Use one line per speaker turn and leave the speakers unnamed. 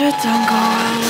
let don't go out